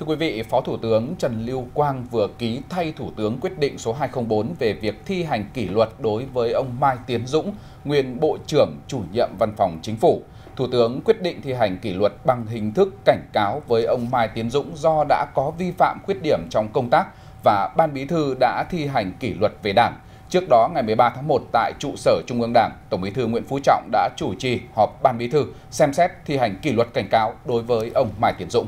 Thưa quý vị, Phó Thủ tướng Trần Lưu Quang vừa ký thay Thủ tướng quyết định số 204 về việc thi hành kỷ luật đối với ông Mai Tiến Dũng, nguyên Bộ trưởng chủ nhiệm Văn phòng Chính phủ. Thủ tướng quyết định thi hành kỷ luật bằng hình thức cảnh cáo với ông Mai Tiến Dũng do đã có vi phạm khuyết điểm trong công tác và Ban Bí thư đã thi hành kỷ luật về đảng. Trước đó, ngày 13 tháng 1 tại trụ sở Trung ương Đảng, Tổng Bí thư Nguyễn Phú Trọng đã chủ trì họp Ban Bí thư xem xét thi hành kỷ luật cảnh cáo đối với ông Mai Tiến Dũng.